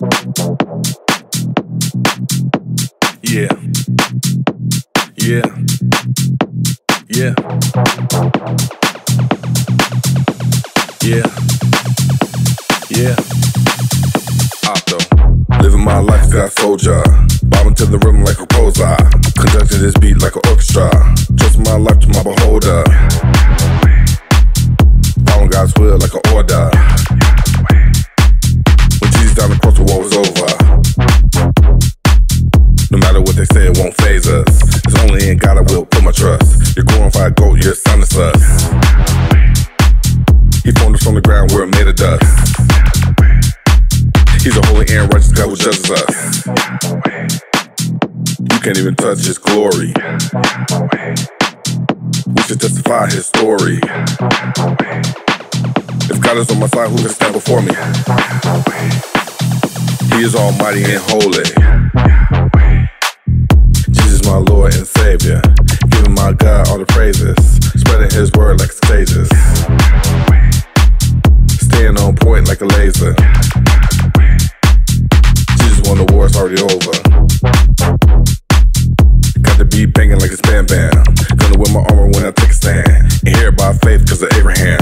Yeah. Yeah. Yeah. Yeah. Yeah. Opto. Living my life, got soul job. Bobbing to the rhythm like a poser. Conducting this beat like an orchestra. Trusting my life to my beholder. God's will like an order. Jesus down the war was over. No matter what they say, it won't phase us. It's only in God I will put my trust. You're glorified goat, you're a son of us. He formed us on the ground, we're made of dust. He's a holy and righteous God who judges us. You can't even touch his glory. We should testify his story. If God is on my side, who can stand before me? He is almighty and holy. Jesus, my Lord and Savior. Giving my God all the praises. Spreading his word like contagious. Staying on point like a laser. Jesus won the war, it's already over. Got the beat banging like it's bam bam. Gonna wear my armor when I take a stand. And here by faith, cause of Abraham.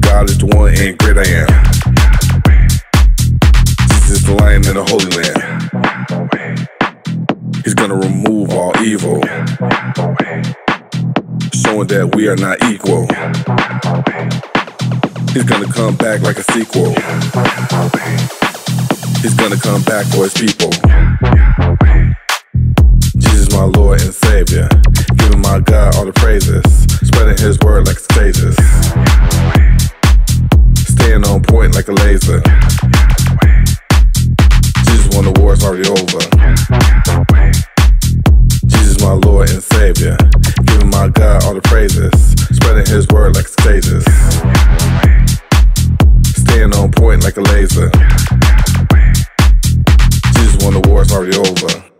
God is the one and great I am. The lion in the holy land. He's gonna remove all evil. Showing that we are not equal. He's gonna come back like a sequel. He's gonna come back for his people. Jesus, my Lord and Savior. Giving my God all the praises. Spreading his word like contagious. Staying on point like a laser. Won the war, it's already over. Jesus, my Lord and Savior. Giving my God all the praises. Spreading his word like contagious. Staying on point like a laser. Jesus won the war, it's already over.